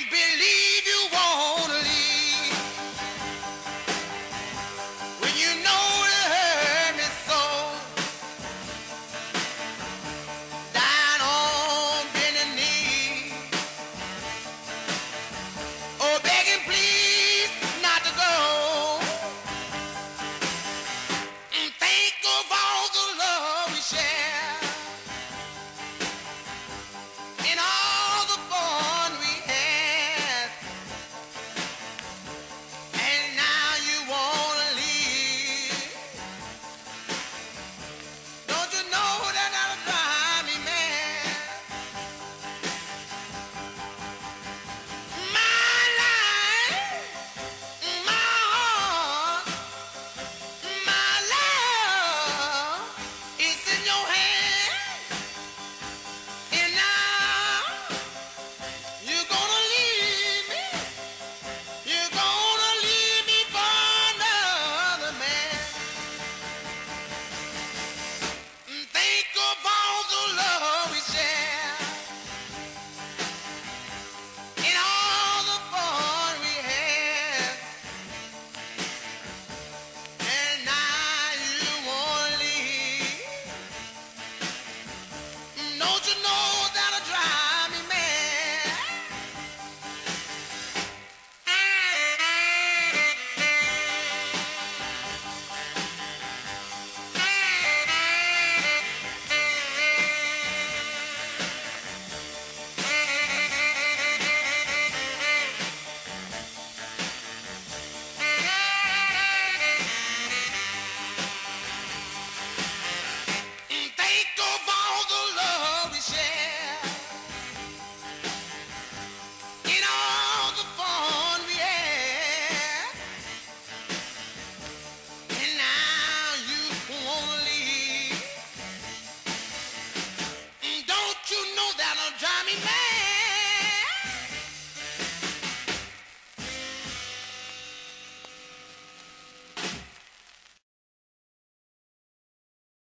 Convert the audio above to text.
ain't